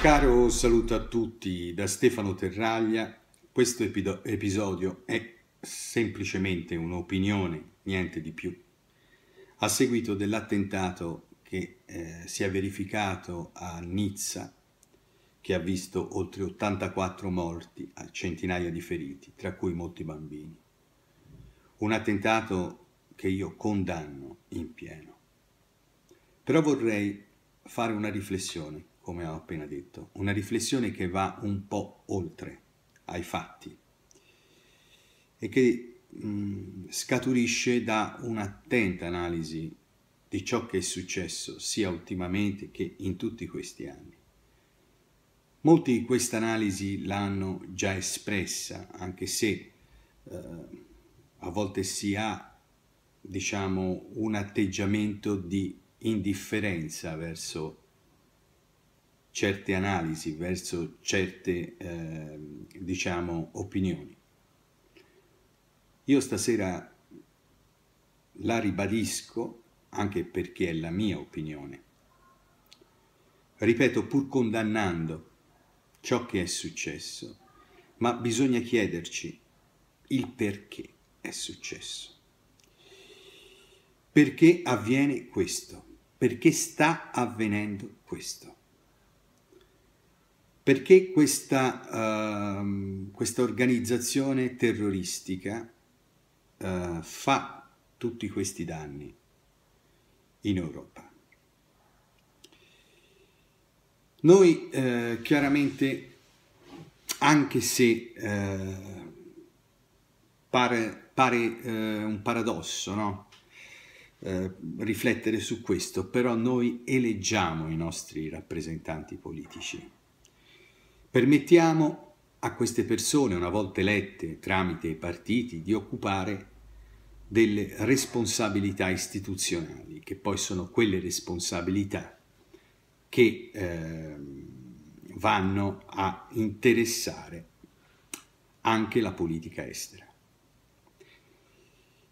caro saluto a tutti da Stefano Terraglia. Questo episodio è semplicemente un'opinione, niente di più. A seguito dell'attentato che eh, si è verificato a Nizza, che ha visto oltre 84 morti, centinaia di feriti, tra cui molti bambini. Un attentato che io condanno in pieno. Però vorrei fare una riflessione come ho appena detto, una riflessione che va un po' oltre ai fatti e che mh, mm, scaturisce da un'attenta analisi di ciò che è successo sia ultimamente che in tutti questi anni. Molti di questa analisi l'hanno già espressa, anche se eh, a volte si ha, diciamo, un atteggiamento di indifferenza verso certe analisi, verso certe, eh, diciamo, opinioni. Io stasera la ribadisco anche perché è la mia opinione. Ripeto, pur condannando ciò che è successo, ma bisogna chiederci il perché è successo. Perché avviene questo? Perché sta avvenendo questo? Perché questa, uh, questa organizzazione terroristica uh, fa tutti questi danni in Europa? Noi eh, chiaramente, anche se eh, pare, pare eh, un paradosso, no? Eh, riflettere su questo, però noi eleggiamo i nostri rappresentanti politici Permettiamo a queste persone, una volta elette tramite i partiti, di occupare delle responsabilità istituzionali, che poi sono quelle responsabilità che eh, vanno a interessare anche la politica estera.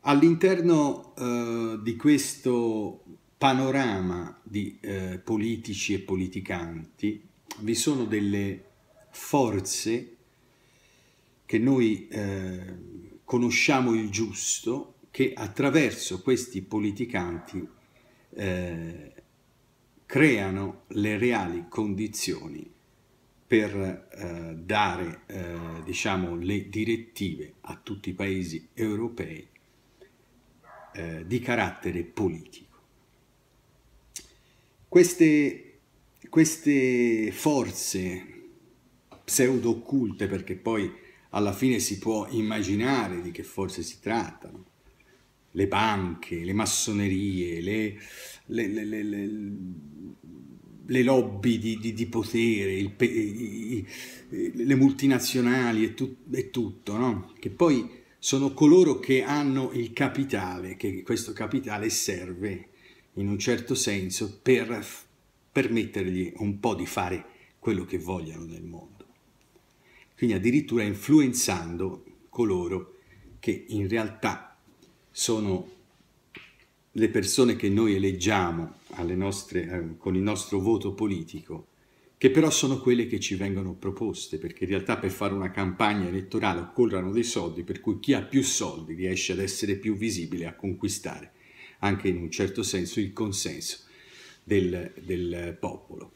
All'interno eh, di questo panorama di eh, politici e politicanti vi sono delle forze che noi eh, conosciamo il giusto, che attraverso questi politicanti eh, creano le reali condizioni per eh, dare eh, diciamo, le direttive a tutti i paesi europei eh, di carattere politico. Queste, queste forze pseudo occulte perché poi alla fine si può immaginare di che forse si trattano. Le banche, le massonerie, le, le, le, le lobby di, di, di potere, il, i, le multinazionali e, tu, e tutto, no? che poi sono coloro che hanno il capitale, che questo capitale serve in un certo senso per permettergli un po' di fare quello che vogliono nel mondo quindi addirittura influenzando coloro che in realtà sono le persone che noi eleggiamo nostre, eh, con il nostro voto politico, che però sono quelle che ci vengono proposte, perché in realtà per fare una campagna elettorale occorrono dei soldi, per cui chi ha più soldi riesce ad essere più visibile, a conquistare anche in un certo senso il consenso del, del popolo.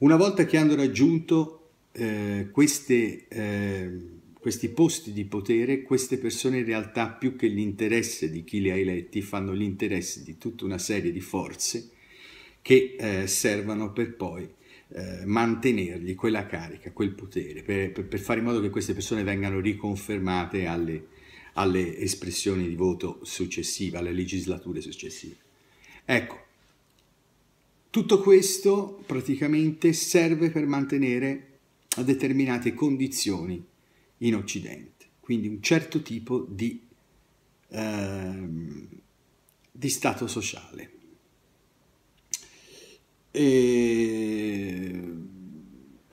Una volta che hanno raggiunto eh, queste, eh, questi posti di potere, queste persone in realtà più che l'interesse di chi li ha eletti fanno l'interesse di tutta una serie di forze che eh, servono per poi eh, mantenergli quella carica, quel potere, per, per, per, fare in modo che queste persone vengano riconfermate alle, alle espressioni di voto successive, alle legislature successive. Ecco, tutto questo praticamente serve per mantenere a determinate condizioni in Occidente, quindi un certo tipo di, eh, di stato sociale. E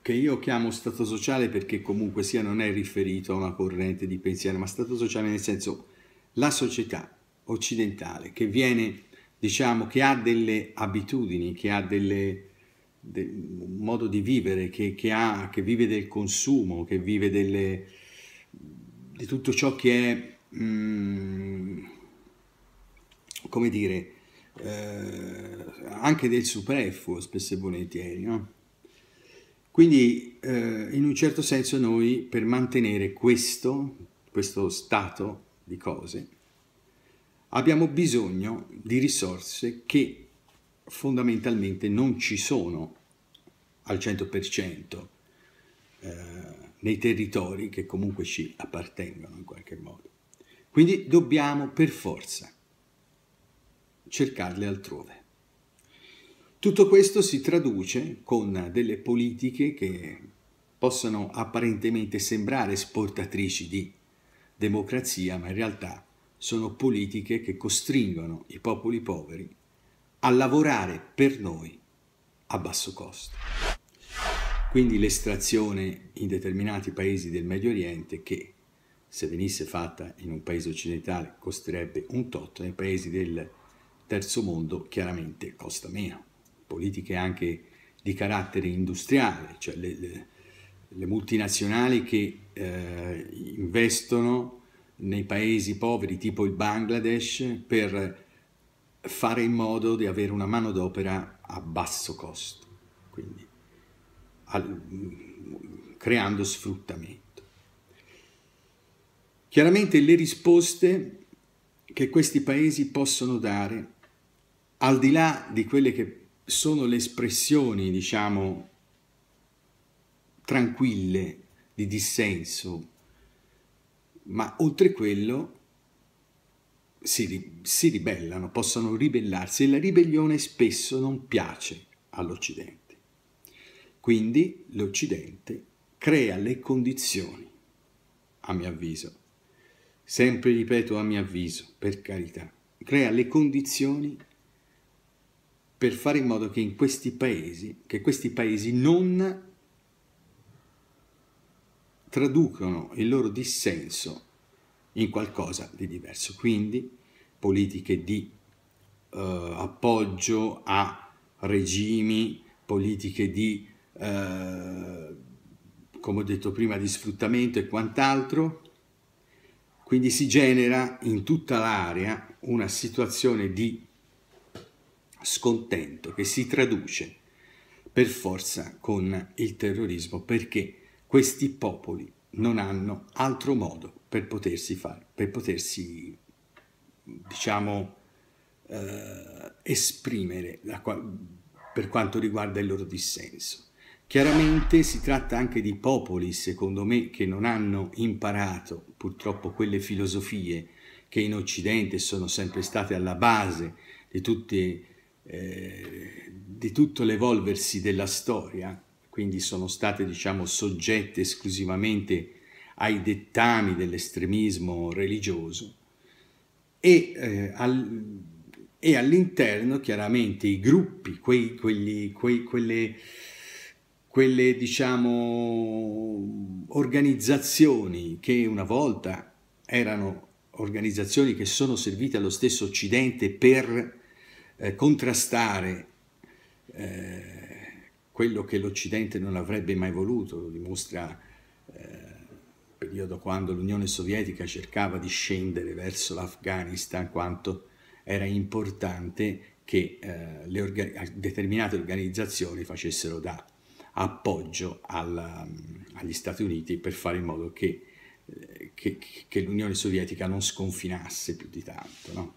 che io chiamo stato sociale perché comunque sia non è riferito a una corrente di pensiero, ma stato sociale nel senso la società occidentale che viene, diciamo, che ha delle abitudini, che ha delle un modo di vivere che, che, ha, che vive del consumo, che vive delle, di tutto ciò che è, mh, mm, come dire, eh, anche del superfluo spesso e volentieri. No? Quindi eh, in un certo senso noi per mantenere questo, questo stato di cose, abbiamo bisogno di risorse che fondamentalmente non ci sono al 100% eh, nei territori che comunque ci appartengono in qualche modo. Quindi dobbiamo per forza cercarle altrove. Tutto questo si traduce con delle politiche che possono apparentemente sembrare esportatrici di democrazia, ma in realtà sono politiche che costringono i popoli poveri a lavorare per noi a basso costo. Quindi l'estrazione in determinati paesi del Medio Oriente che se venisse fatta in un paese occidentale costerebbe un tot, nei paesi del terzo mondo chiaramente costa meno politiche anche di carattere industriale, cioè le, le, le multinazionali che eh, investono nei paesi poveri tipo il Bangladesh per fare in modo di avere una manodopera a basso costo, quindi al, creando sfruttamento. Chiaramente le risposte che questi paesi possono dare, al di là di quelle che sono le espressioni, diciamo, tranquille di dissenso, ma oltre quello si, si ribellano, possono ribellarsi e la ribellione spesso non piace all'Occidente. Quindi l'Occidente crea le condizioni, a mio avviso, sempre ripeto a mio avviso, per carità, crea le condizioni per fare in modo che in questi paesi, che questi paesi non traducono il loro dissenso in qualcosa di diverso. Quindi politiche di uh, appoggio a regimi, politiche di, uh, come ho detto prima, di sfruttamento e quant'altro. Quindi si genera in tutta l'area una situazione di scontento che si traduce per forza con il terrorismo perché questi popoli non hanno altro modo per potersi fare, per potersi, diciamo, eh, esprimere per quanto riguarda il loro dissenso. Chiaramente si tratta anche di popoli, secondo me, che non hanno imparato purtroppo quelle filosofie che in Occidente sono sempre state alla base di tutti eh, di tutto l'evolversi della storia, quindi sono state diciamo soggette esclusivamente ai dettami dell'estremismo religioso e, eh, al, e, all'interno chiaramente i gruppi, quei, quelli, quei, quelle, quelle diciamo organizzazioni che una volta erano organizzazioni che sono servite allo stesso Occidente per eh, contrastare eh, quello che l'Occidente non avrebbe mai voluto, lo dimostra periodo quando l'Unione Sovietica cercava di scendere verso l'Afghanistan, quanto era importante che eh, le orga determinate organizzazioni facessero da appoggio alla, agli Stati Uniti per fare in modo che, eh, che, che l'Unione Sovietica non sconfinasse più di tanto. No?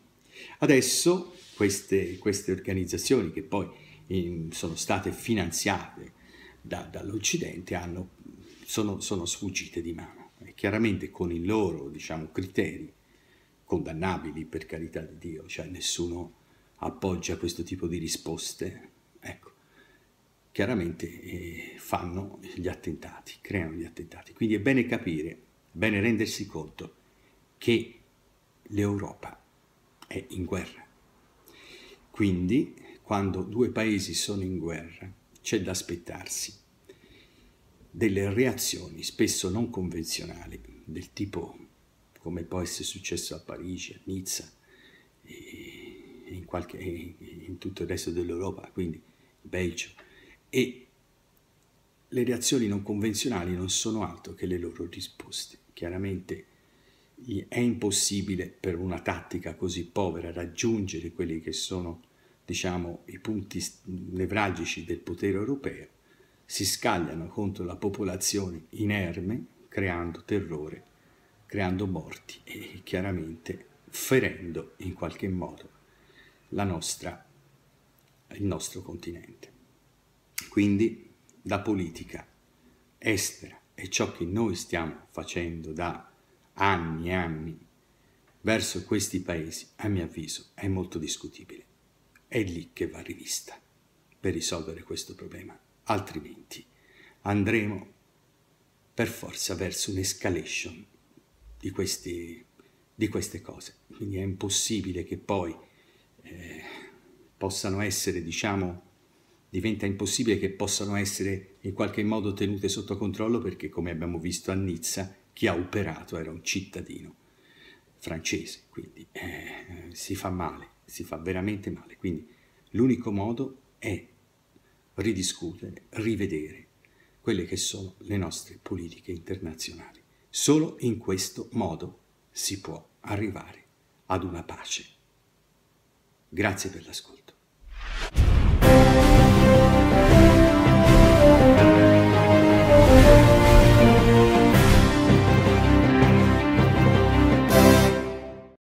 Adesso queste, queste organizzazioni che poi in, sono state finanziate da, dall'Occidente sono, sono, sfuggite di mano e chiaramente con i loro diciamo, criteri condannabili per carità di Dio, cioè nessuno appoggia questo tipo di risposte, ecco, chiaramente eh, fanno gli attentati, creano gli attentati. Quindi è bene capire, è bene rendersi conto che l'Europa è in guerra. Quindi, quando due paesi sono in guerra, c'è da aspettarsi delle reazioni spesso non convenzionali, del tipo come può essere successo a Parigi, a Nizza e in, qualche, in tutto il resto dell'Europa, quindi Belgio, e le reazioni non convenzionali non sono altro che le loro risposte. Chiaramente è impossibile per una tattica così povera raggiungere quelli che sono diciamo, i punti nevralgici del potere europeo, si scagliano contro la popolazione inerme, creando terrore, creando morti e chiaramente ferendo in qualche modo nostra, il nostro continente. Quindi la politica estera e ciò che noi stiamo facendo da anni e anni verso questi paesi, a mio avviso, è molto discutibile. È lì che va rivista per risolvere questo problema, altrimenti andremo per forza verso un'escalation di, questi, di queste cose. Quindi è impossibile che poi eh, possano essere, diciamo, diventa impossibile che possano essere in qualche modo tenute sotto controllo perché, come abbiamo visto a Nizza, chi ha operato era un cittadino francese, quindi eh, si fa male, si fa veramente male. Quindi l'unico modo è ridiscutere, rivedere quelle che sono le nostre politiche internazionali. Solo in questo modo si può arrivare ad una pace. Grazie per l'ascolto.